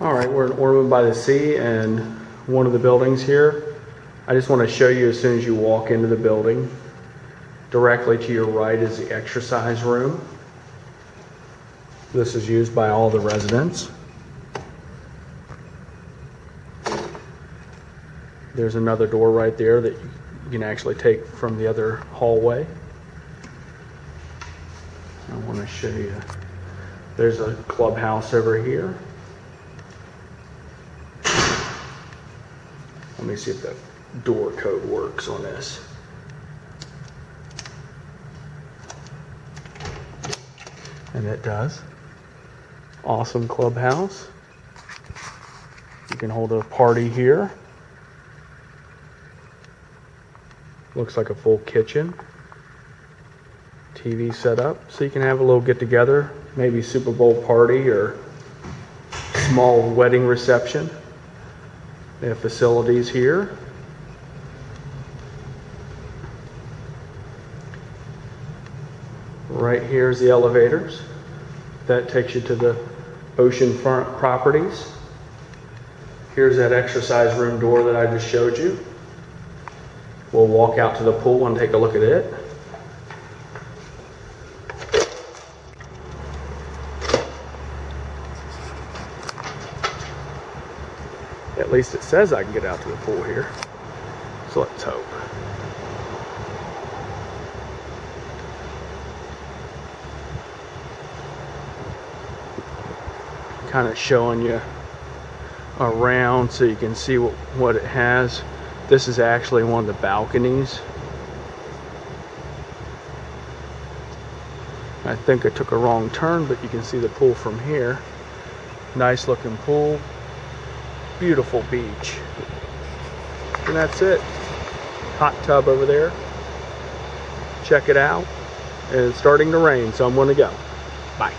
All right, we're in Ormond by the Sea and one of the buildings here. I just want to show you as soon as you walk into the building, directly to your right is the exercise room. This is used by all the residents. There's another door right there that you can actually take from the other hallway. I want to show you. There's a clubhouse over here. Let me see if the door code works on this. And it does. Awesome clubhouse. You can hold a party here. Looks like a full kitchen. TV set up so you can have a little get together, maybe Super Bowl party or small wedding reception. They have facilities here. Right here is the elevators. That takes you to the oceanfront properties. Here's that exercise room door that I just showed you. We'll walk out to the pool and take a look at it. At least it says I can get out to the pool here. So let's hope. Kind of showing you around so you can see what, what it has. This is actually one of the balconies. I think I took a wrong turn, but you can see the pool from here. Nice looking pool beautiful beach. And that's it. Hot tub over there. Check it out. And it's starting to rain, so I'm going to go. Bye.